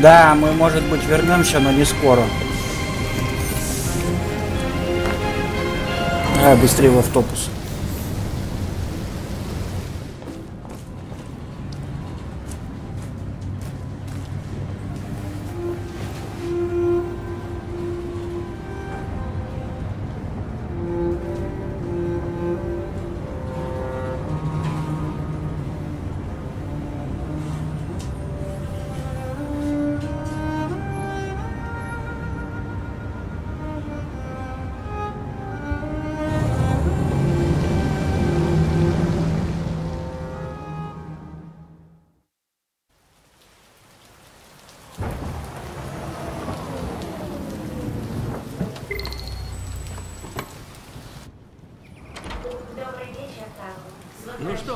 Да, мы, может быть, вернемся, но не скоро. Давай быстрее в автобус.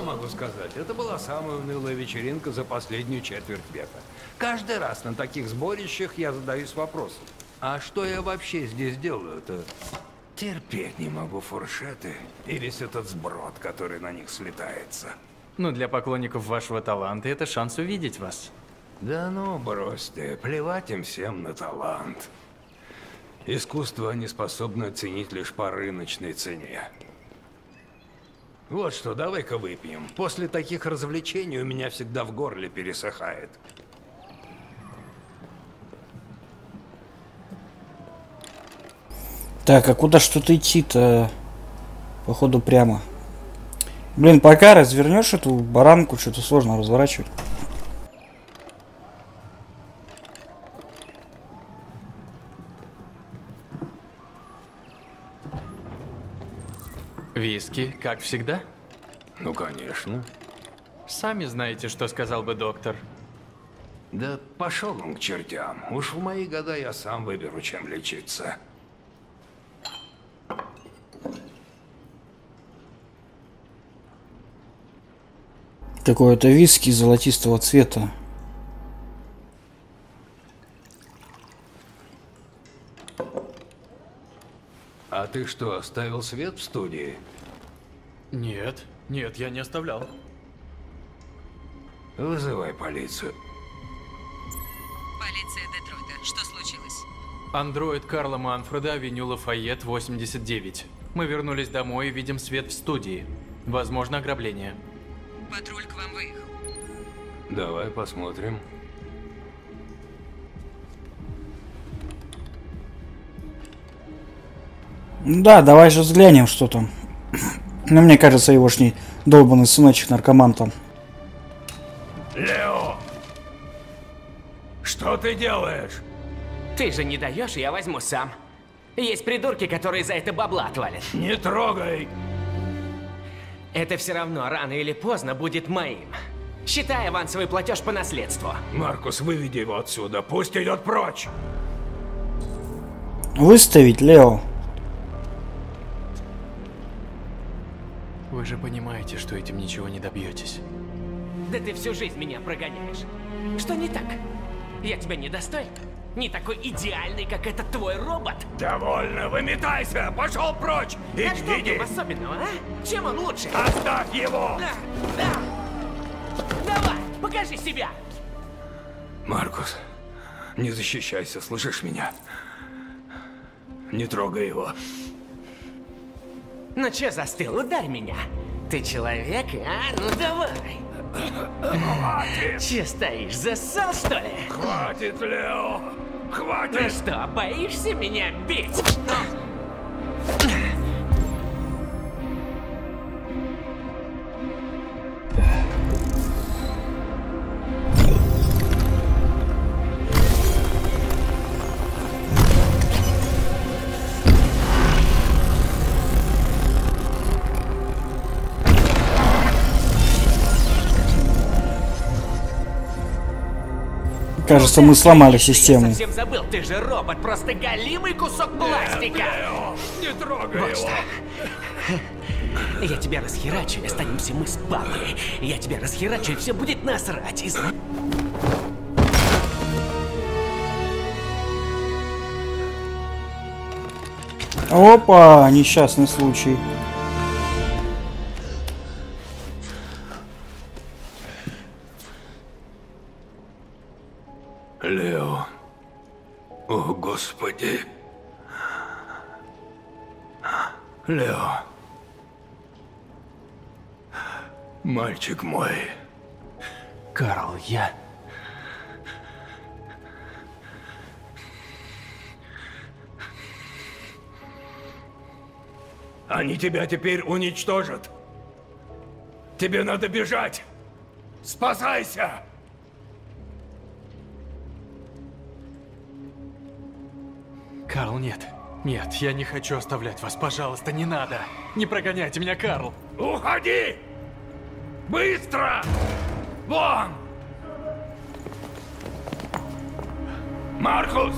Могу сказать? Это была самая унылая вечеринка за последнюю четверть века. Каждый раз на таких сборищах я задаюсь вопросом. А что я вообще здесь делаю-то? Терпеть не могу фуршеты и весь этот сброд, который на них слетается. Ну, для поклонников вашего таланта это шанс увидеть вас. Да ну, брось ты, плевать им всем на талант. Искусство они способны оценить лишь по рыночной цене. Вот что, давай-ка выпьем. После таких развлечений у меня всегда в горле пересыхает. Так, а куда что-то идти-то? Походу прямо. Блин, пока развернешь эту баранку, что-то сложно разворачивать. Виски, как всегда? Ну, конечно. Сами знаете, что сказал бы доктор. Да пошел он к чертям. Уж в мои года я сам выберу, чем лечиться. Какое-то виски золотистого цвета. Ты что, оставил свет в студии? Нет, нет, я не оставлял. Вызывай полицию. Полиция Детройта. Что случилось? Андроид Карла Манфреда, авеню Лафайет, 89. Мы вернулись домой и видим свет в студии. Возможно, ограбление. Патруль к вам выехал. Давай посмотрим. Да, давай же взглянем, что там. Ну, мне кажется, егошний долбанный сыночек наркоман там. Лео! Что ты делаешь? Ты же не даешь, я возьму сам. Есть придурки, которые за это бабла отвалят. Не трогай! Это все равно рано или поздно будет моим. Считай авансовый платеж по наследству. Маркус, выведи его отсюда. Пусть идет прочь. Выставить, Лео. Вы же понимаете, что этим ничего не добьетесь. Да ты всю жизнь меня прогоняешь. Что не так? Я тебя не достоин? Не такой идеальный, как этот твой робот? Довольно, выметайся! Пошел прочь! И А что в нем особенного, а? Чем он лучше? Оставь его! Да, да. Давай, покажи себя! Маркус, не защищайся, слышишь меня? Не трогай его. Ну че застыл? Ударь меня. Ты человек, а? Ну давай. Хватит! Че стоишь, зассал, что ли? Хватит, Лео! Ну Хватит! что, боишься меня бить? Кажется, мы сломали систему. Я совсем забыл, ты же робот, просто голимый кусок пластика. Не трогай Вот его! что. Я тебя расхерачу, и останемся мы с папой. Я тебя расхерачу, и все будет насрать. И зна- Опа, несчастный случай. Мальчик мой. Карл, я... Они тебя теперь уничтожат. Тебе надо бежать. Спасайся! Карл, нет. Нет, я не хочу оставлять вас. Пожалуйста, не надо. Не прогоняйте меня, Карл. Уходи! Быстро! Вон! Маркус!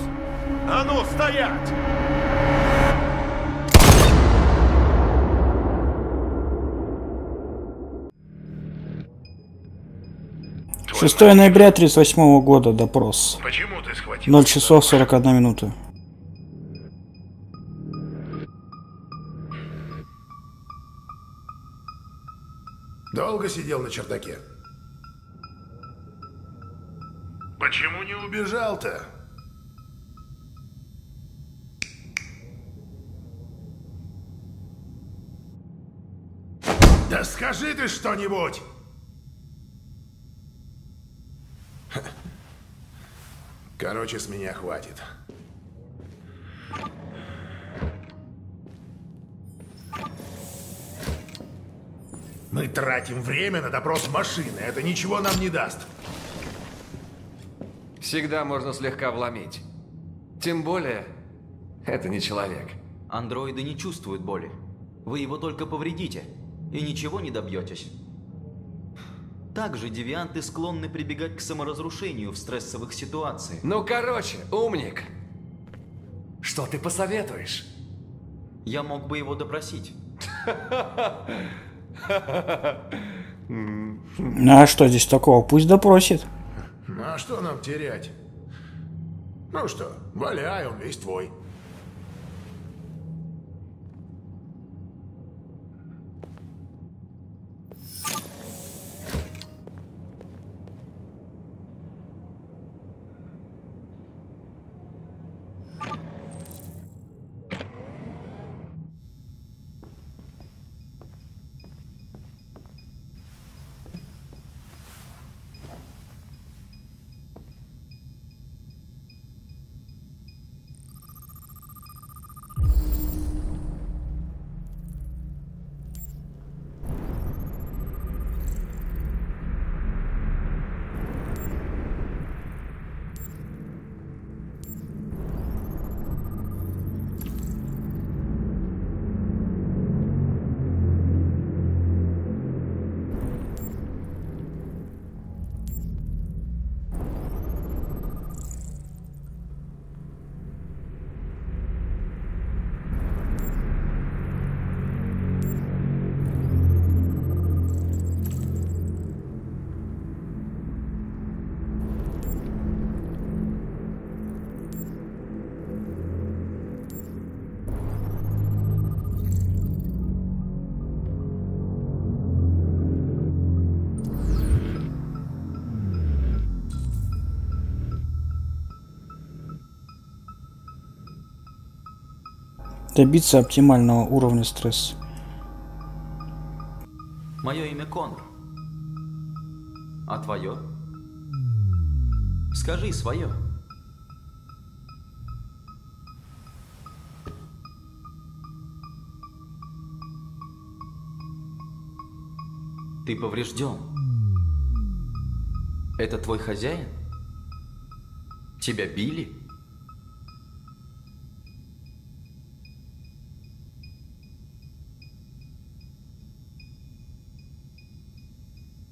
А ну, стоять! 6 ноября 38 года допрос. Почему ты схватил? 0 часов 41 минута. Долго сидел на чердаке? Почему не Убежал-то. Да скажи ты что-нибудь! Короче, с меня хватит. Мы тратим время на допрос машины. Это ничего нам не даст. Всегда можно слегка вломить. Тем более, это не человек. Андроиды не чувствуют боли. Вы его только повредите, и ничего не добьетесь. Также девианты склонны прибегать к саморазрушению в стрессовых ситуациях. Ну, короче, умник. Что ты посоветуешь? Я мог бы его допросить. Ну а что здесь такого? Пусть допросит. Ну а что нам терять? Ну что, валяй, он весь твой. Добиться оптимального уровня стресса. Мое имя Конор. А твое? Скажи свое. Ты поврежден. Это твой хозяин? Тебя били?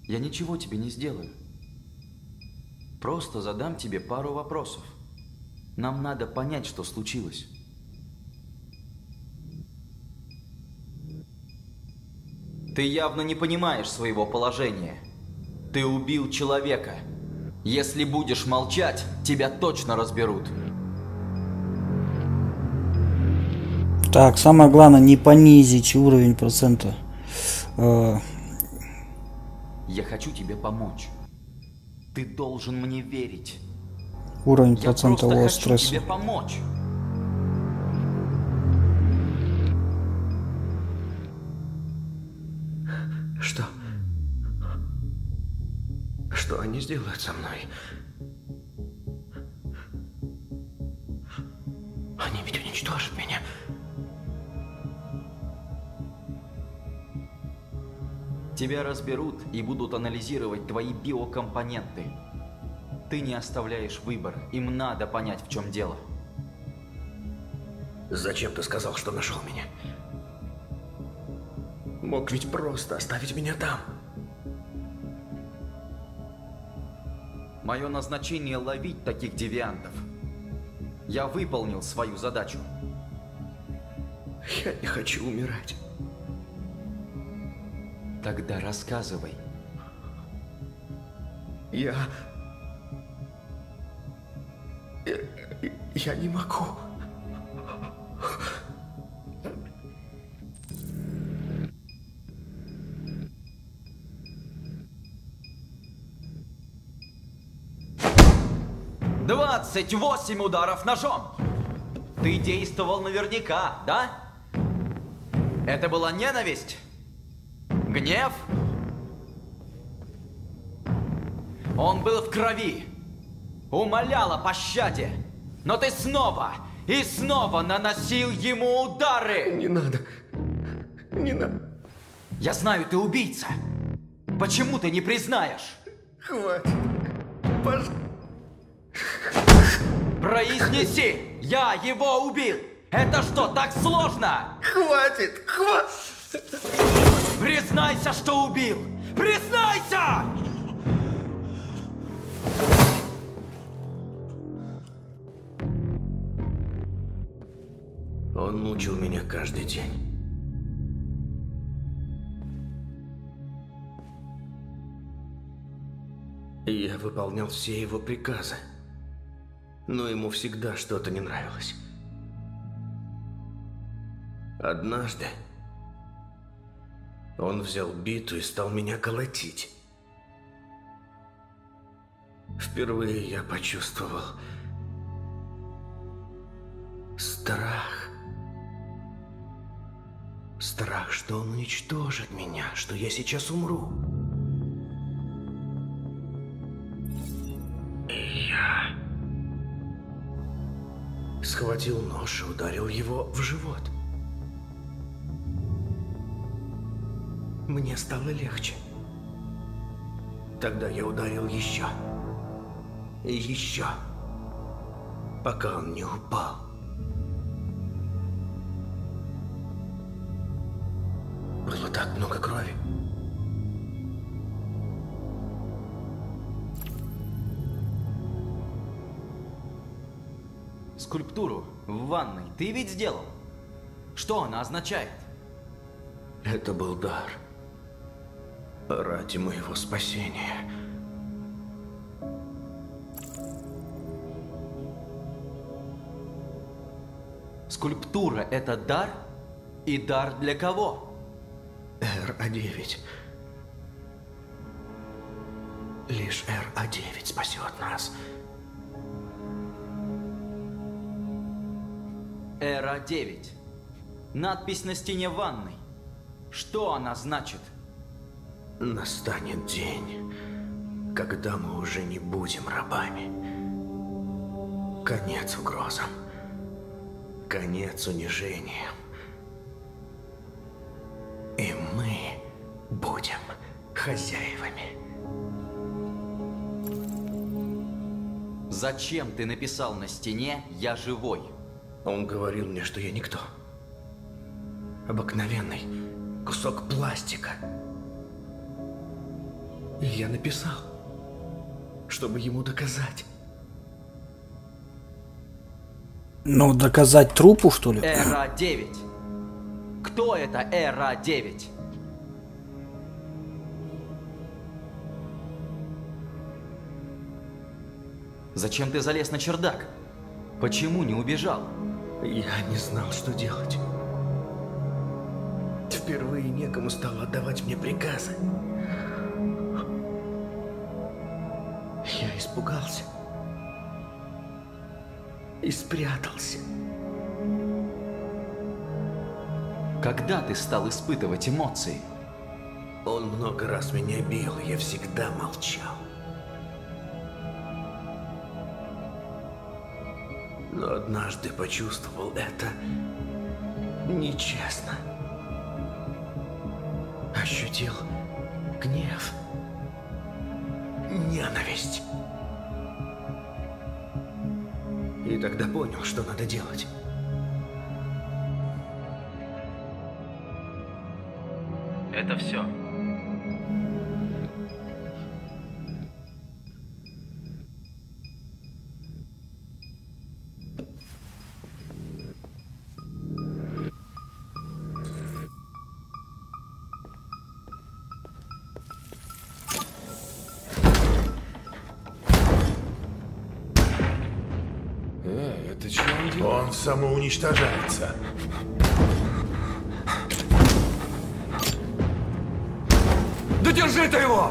Я ничего тебе не сделаю. Просто задам тебе пару вопросов. Нам надо понять, что случилось. Ты явно не понимаешь своего положения. Ты убил человека. Если будешь молчать, тебя точно разберут. Так, самое главное не понизить уровень процента. Э, Я хочу тебе помочь. Ты должен мне верить. уровень Я просто процентового хочу стресса. тебе помочь. Что? Что они сделают со мной? Они ведь уничтожат меня. Тебя разберут и будут анализировать твои биокомпоненты. Ты не оставляешь выбор, им надо понять, в чем дело. Зачем ты сказал, что нашел меня? Мог ведь просто оставить меня там. Мое назначение ловить таких девиантов. Я выполнил свою задачу. Я не хочу умирать. Тогда рассказывай. Я... Я, я не могу. Двадцать восемь ударов ножом! Ты действовал наверняка, да? Это была ненависть? Гнев? Он был в крови. Умолял о пощаде. Но ты снова и снова наносил ему удары. Не надо. Не надо. Я знаю, ты убийца. Почему ты не признаешь? Хватит. Пож... Произнеси! Я его убил! Это что, так сложно? Хватит. Хватит. Признайся, что убил! Признайся! Он мучил меня каждый день. Я выполнял все его приказы. Но ему всегда что-то не нравилось. Однажды он взял биту и стал меня колотить. Впервые я почувствовал страх. Страх, что он уничтожит меня, что я сейчас умру. И я схватил нож и ударил его в живот. Мне стало легче. Тогда я ударил еще. И еще. Пока он не упал. Было так много крови. Скульптуру в ванной ты ведь сделал? Что она означает? Это был дар. Ради моего спасения. Скульптура – это дар? И дар для кого? РА-9. Лишь РА-9 спасет нас. Эра 9. Надпись на стене ванной. Что она значит? Настанет день, когда мы уже не будем рабами. Конец угрозам. Конец унижениям. И мы будем хозяевами. Зачем ты написал на стене «Я живой»? Он говорил мне, что я никто. Обыкновенный кусок пластика. И я написал, чтобы ему доказать. Ну, доказать трупу, что ли? Эра 9. Кто это Эра 9? Зачем ты залез на чердак? Почему не убежал? Я не знал, что делать. Впервые некому стало отдавать мне приказы. Испугался. и спрятался. Когда ты стал испытывать эмоции? Он много раз меня бил, и я всегда молчал. Но однажды почувствовал это нечестно. Ощутил гнев, ненависть. И тогда понял, что надо делать. Он самоуничтожается. Да держи ты его!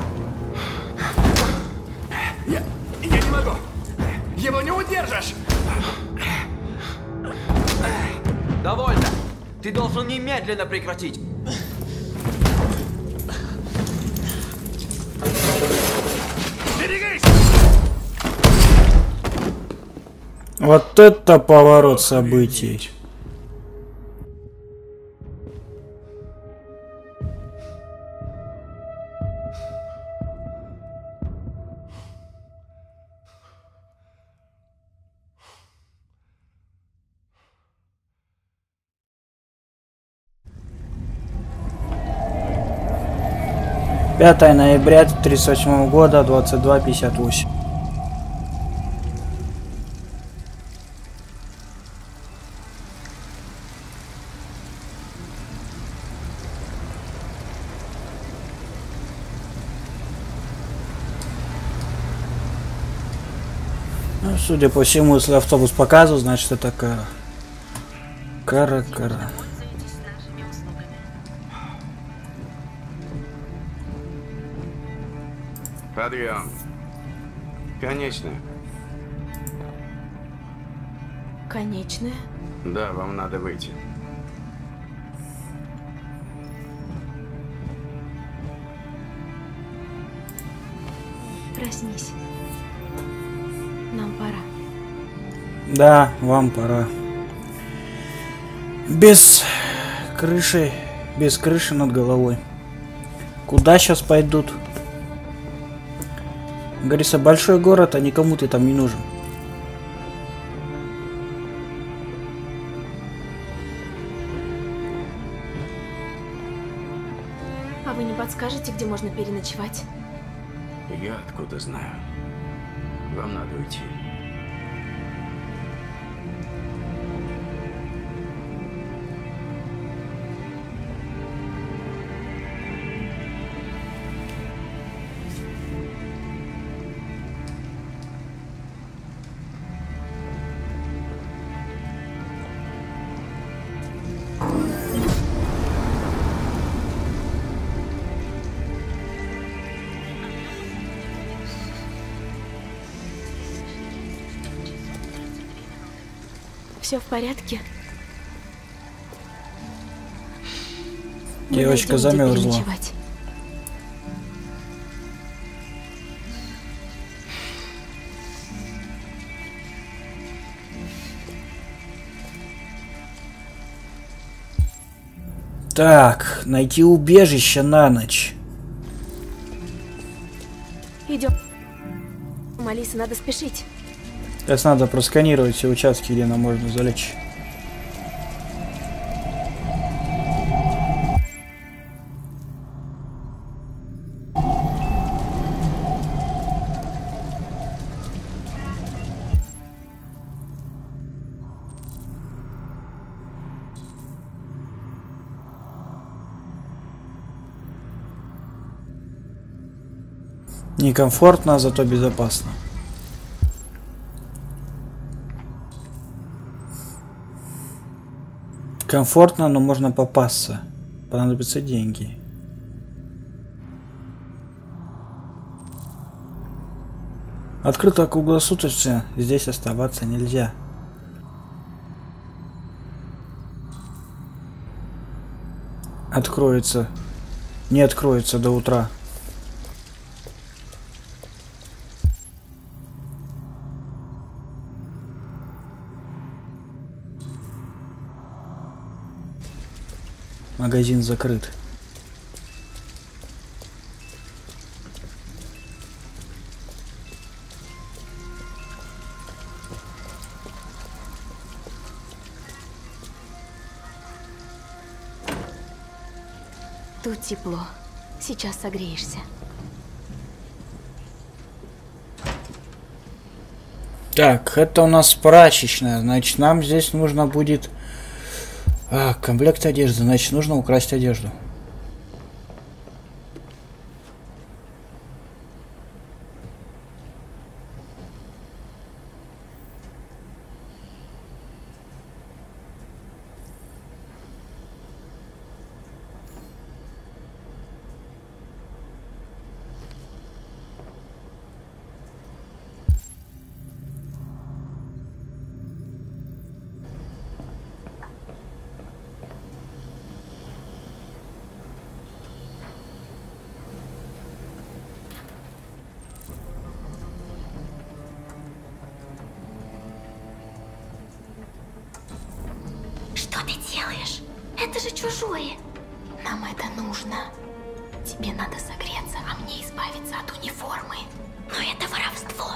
Я, я не могу. Его не удержишь. Довольно! Ты должен немедленно прекратить. Вот это поворот событий. Пятое ноября 1938 года, 22.58. судя по всему, если автобус показывал, значит это кара. Кара, кара. Подъем. Конечная. Конечная? Да, вам надо выйти. Проснись. Да, вам пора. Без крыши, без крыши над головой. Куда сейчас пойдут? Говорится, большой город, а никому ты там не нужен. А вы не подскажете, где можно переночевать? Я откуда знаю. Вам надо уйти. Все в порядке? Девочка замерзла. Так, найти убежище на ночь. Идем. Алиса, надо спешить. Сейчас надо просканировать все участки, где нам можно залечь. Некомфортно, зато безопасно. Комфортно, но можно попасться. Понадобятся деньги. Открыто круглосуточно, здесь оставаться нельзя. Откроется. Не откроется до утра. Магазин закрыт. Тут тепло. Сейчас согреешься. Так, это у нас прачечная. Значит, нам здесь нужно будет... А, комплект одежды. Значит, нужно украсть одежду. Что ты делаешь? Это же чужое. Нам это нужно. Тебе надо согреться, а мне избавиться от униформы. Но это воровство.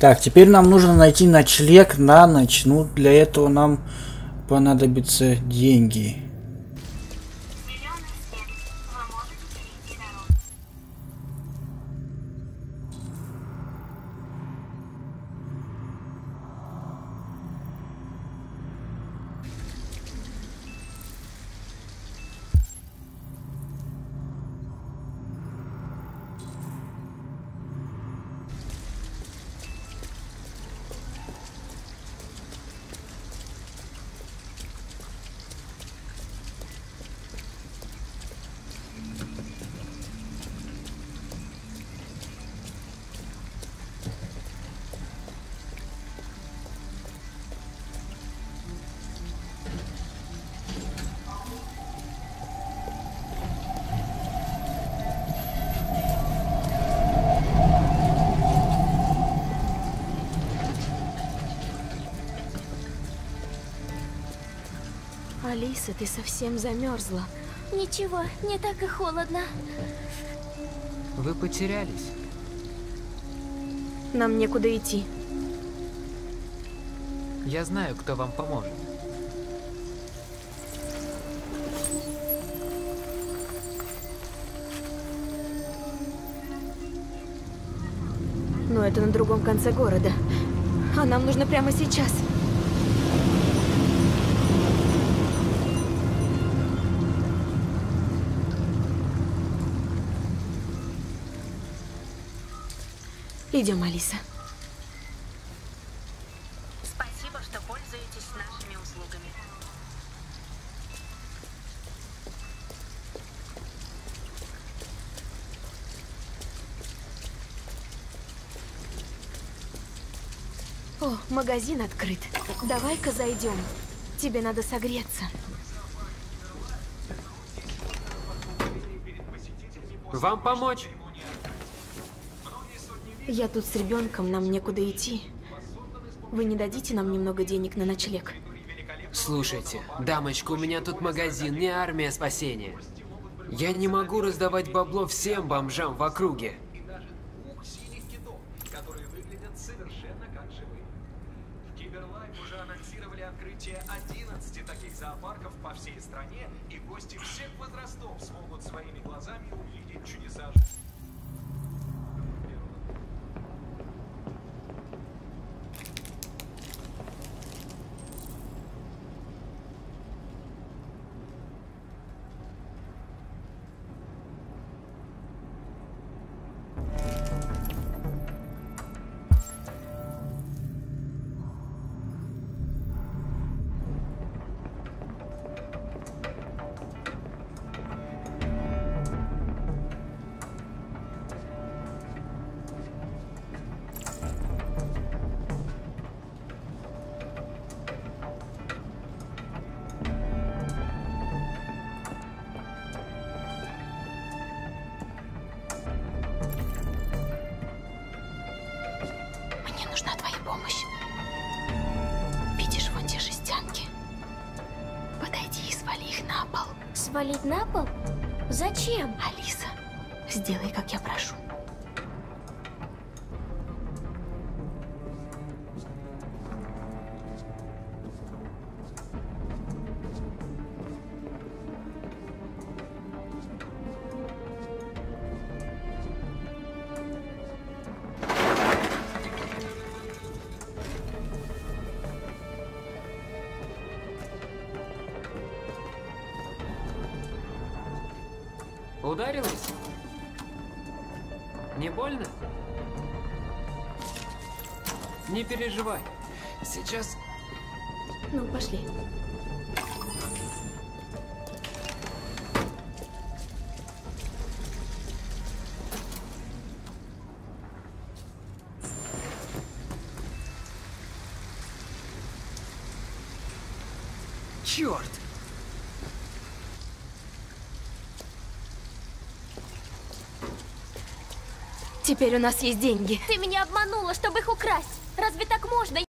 Так, теперь нам нужно найти ночлег на ночь. Ну, для этого нам понадобятся деньги. Алиса, ты совсем замерзла. Ничего, не так и холодно. Вы потерялись. Нам некуда идти. Я знаю, кто вам поможет. Но это на другом конце города. А нам нужно прямо сейчас. Идем, Алиса. Спасибо, что пользуетесь нашими услугами. О, магазин открыт. Давай-ка зайдем. Тебе надо согреться. Вам помочь? Я тут с ребенком, нам некуда идти. Вы не дадите нам немного денег на ночлег? Слушайте, дамочка, у меня тут магазин, не армия спасения. Я не могу раздавать бабло всем бомжам в округе. которые выглядят совершенно как живые. В Киберлайф уже анонсировали открытие 11 таких зоопарков по всей стране, и гости всех возрастов смогут своими глазами увидеть чудеса жизни. Свалить на пол? Зачем? Алиса, сделай, как я прошу. Ударилась? Не больно? Не переживай. Сейчас... Ну, пошли. Теперь у нас есть деньги. Ты меня обманула, чтобы их украсть. Разве так можно?